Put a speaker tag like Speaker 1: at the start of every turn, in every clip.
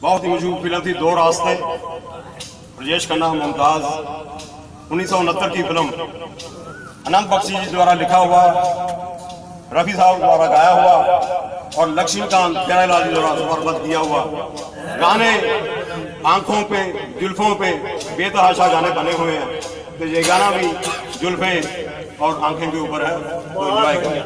Speaker 1: بہت ہی مشہور فلم تھی، دو راستے۔ رجیش کھنہ، ممتاز۔ انیس سو انہتر کی فلم۔ اننت بخشی جی دوارا لکھا ہوا رفی صاحب دوارا گایا ہوا، اور لکشمی کانت پیارے لال جی دوارا زبردست دیا ہوا۔ گانے آنکھوں پہ، جلفوں پہ بے تحاشا گانے بنے ہوئے ہیں۔ تو یہ گانا بھی جلفیں اور آنکھیں کے اوپر ہے، تو انجوائے کریں۔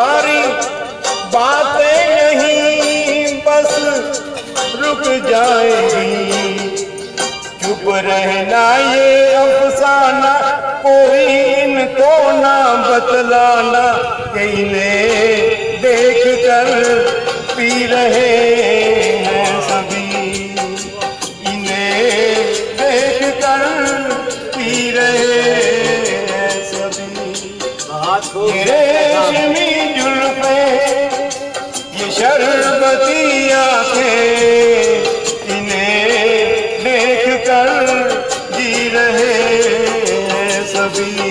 Speaker 1: ساری باتیں نہیں، بس رک جائیں گی۔ چپ رہنا یہ افسانہ، کوئی ان کو نہ بتلانا۔ کہ انہیں دیکھ کر پی رہے ہیں سبھی۔ انہیں دیکھ کر پی رہے ہیں ریشمی جلفیں یہ شربتی آنکھیں انہیں دیکھ کر جی رہے ہیں سبھی۔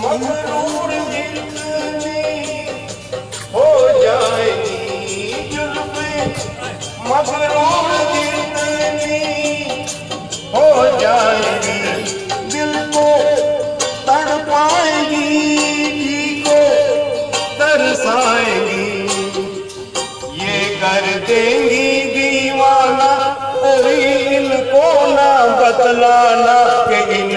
Speaker 1: مغر ہو جائے گی مغرور دی ہو جائے گی۔ بتلانا کہ انہیں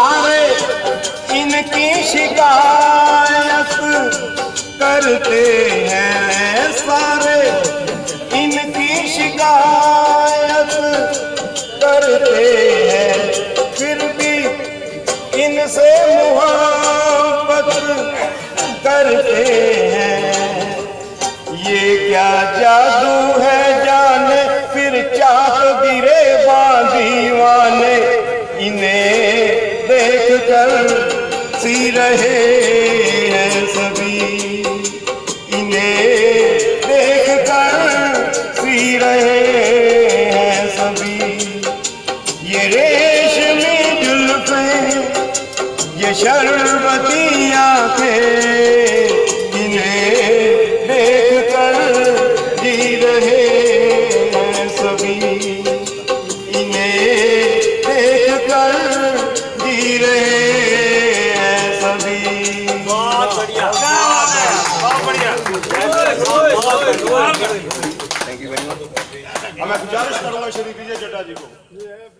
Speaker 1: سارے ان کی شکایت کرتے ہیں سارے ان کی شکایت کرتے ہیں پھر بھی ان سے محبت کرتے ہیں یہ کیا جادو کر جی رہے ہیں سبھی۔ انہیں دیکھ کر سی رہے ہیں سبھی۔ یہ ریشمی جلفیں یہ شربتی آنکھیں۔ انہیں دیکھ کر جی رہے ہیں سبھی۔
Speaker 2: بہت بڑھیا
Speaker 1: میں گزارش کروں گا شری وجے چڈا جی کو